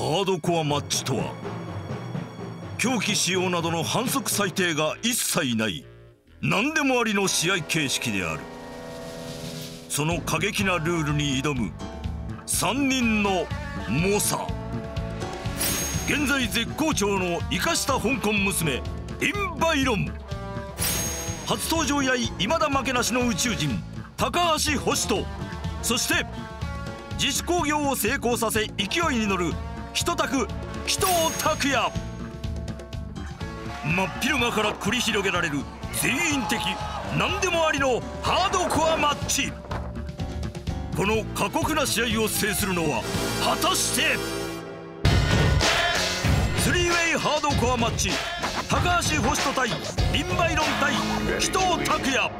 ハードコアマッチとは凶器使用などの反則裁定が一切ない何でもありの試合形式である。その過激なルールに挑む3人の猛者。現在絶好調の生かした香港娘インバイロン。初登場やい未だ負けなしの宇宙人高橋星人そして自主興行を成功させ勢いに乗る人宅紀藤拓也真っ昼間から繰り広げられる全員的何でもありのハードコアマッチ。この過酷な試合を制するのは果たしてスリーウェイハードコアマッチ高橋星人対リンバイロン対紀藤拓也